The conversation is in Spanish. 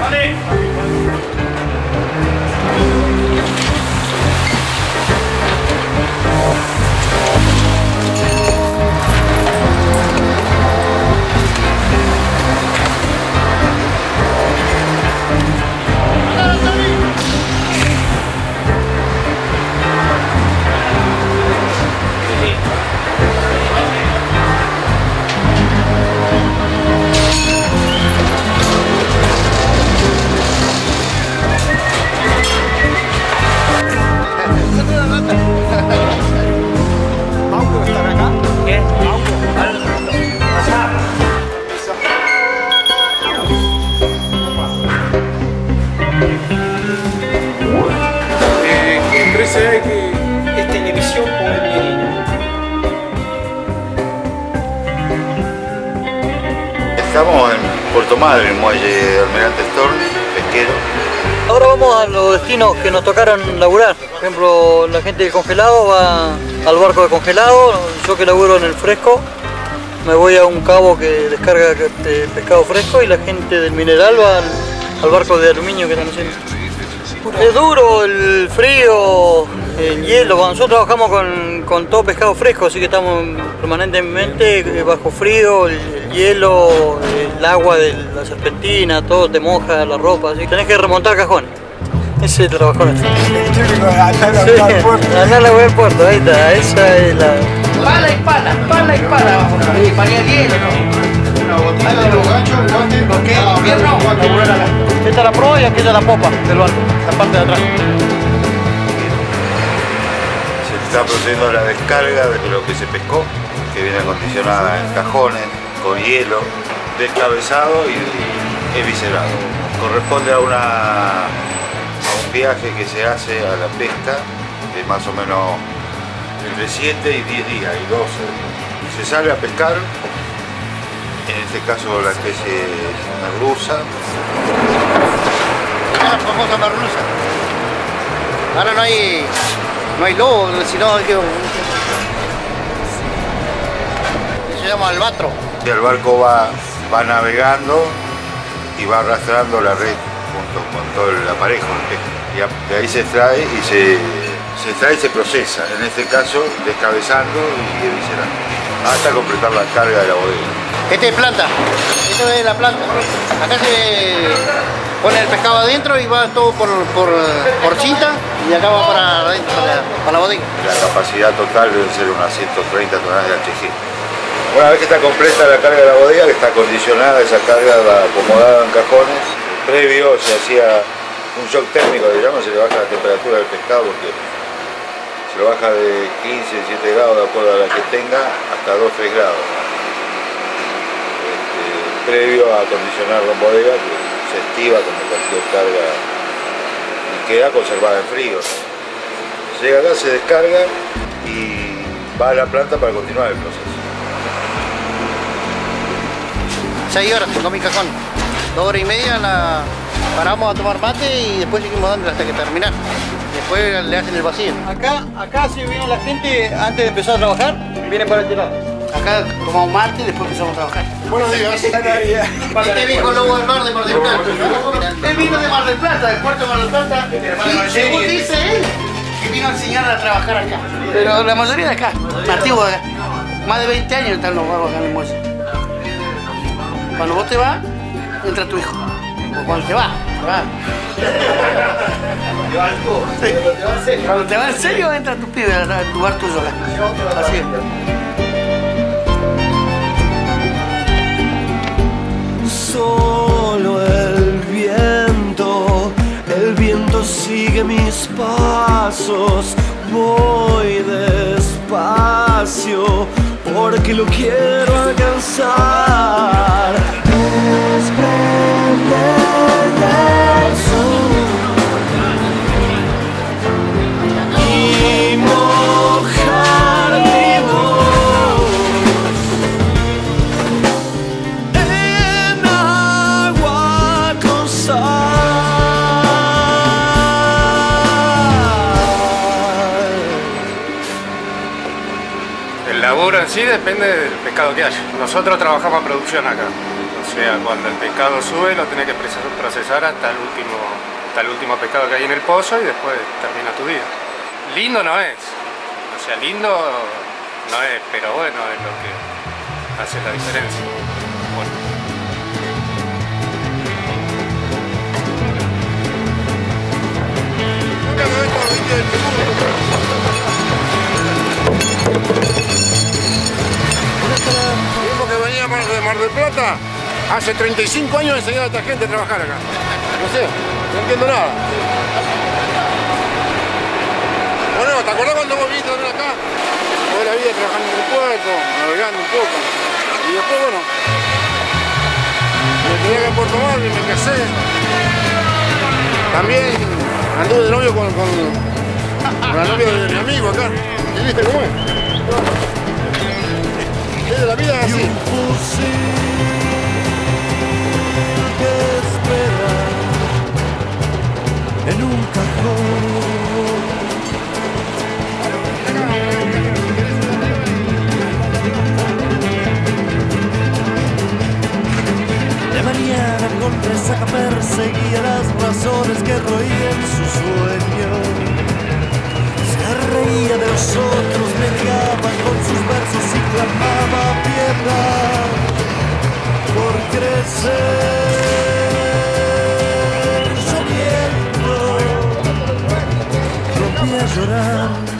あれ Estamos en Puerto Madre, el muelle de Almirante Storm, pesquero. Ahora vamos a los destinos que nos tocaron laburar. Por ejemplo, la gente del congelado va al barco de congelado, yo que laburo en el fresco, me voy a un cabo que descarga eh, pescado fresco y la gente del mineral va al barco de aluminio que están haciendo. Es duro el frío, el hielo, cuando nosotros trabajamos con, con todo pescado fresco, así que estamos permanentemente bajo frío, el, el hielo, el agua de la serpentina, todo te moja la ropa, así que tenés que remontar cajones. Ese es el trabajo de andar Sí, al puerto. andar la web puerto, ahí está, esa es la... Pala y pala, pala y pala. vamos para el hielo, ¿no? Gancho, Porque en invierno laburar acá. Esta es la proa y aquí está la popa del barco, la parte de atrás. Está procediendo la descarga de lo que se pescó, que viene acondicionada en cajones, con hielo, descabezado y, eviscerado. Corresponde a, una, a un viaje que se hace a la pesca de más o menos entre 7 y 10 días y 12. Se sale a pescar, en este caso la especie merluza, la famosa merluza. Ahora no hay, no hay lobo, sino que se llama albatro. Y el barco va, va navegando y va arrastrando la red junto con todo el aparejo. Y de ahí se extrae y se, se extrae y se procesa, en este caso descabezando y eviscerando, hasta completar la carga de la bodega. Este es planta, esto es la planta. Acá se pone el pescado adentro y va todo por, por, por cinta la, la. La capacidad total debe ser unas 130 toneladas de HG. Una vez que está completa la carga de la bodega, que está acondicionada, esa carga va acomodada en cajones, previo se hacía un shock térmico, digamos, se le baja la temperatura del pescado porque se lo baja de 15, 17 grados, de acuerdo a la que tenga, hasta 2, 3 grados. Este, previo a acondicionarlo en bodega, que se estiva como cualquier carga queda conservada en frío. Llega acá, se descarga y va a la planta para continuar el proceso. Seis horas con mi cajón. Dos horas y media la paramos a tomar mate y después seguimos dándole hasta que terminar. Después le hacen el vacío. Acá, acá si viene la gente antes de empezar a trabajar, viene para este lado. Acá tomamos mate y después empezamos a trabajar. Buenos días. Este viejo lobo del mar de Mar del Plata. Él vino de Mar del Plata, del puerto de Mar del Plata. Y según dice él, que vino a enseñar a trabajar acá. Pero la mayoría de acá, nativos de acá. Más de 20 años están los vagos acá en el muelle. Cuando vos te vas, entra tu hijo. O cuando te vas, te vas. Cuando te vas en serio, entra tu pibe al lugar tuyo acá. Así es. Sigue mis pasos. Voy despacio porque lo quiero alcanzar. Sí depende del pescado que haya. Nosotros trabajamos en producción acá. O sea, cuando el pescado sube lo tenés que proces- procesar hasta el último, hasta el último pescado que hay en el pozo y después termina tu día. Lindo no es. O sea, lindo no es, pero bueno, es lo que hace la diferencia. Mar del Plata, hace 35 años enseñando a esta gente a trabajar acá. No sé, no entiendo nada. Bueno, ¿te acordás cuando vos viniste también acá? Toda la vida trabajando en el puerto, navegando un poco. Y después, bueno, me tenía que a Puerto Madre, me casé. También anduve de novio con, con, con la novia de mi amigo acá. ¿Y viste cómo? Es de la a llorar.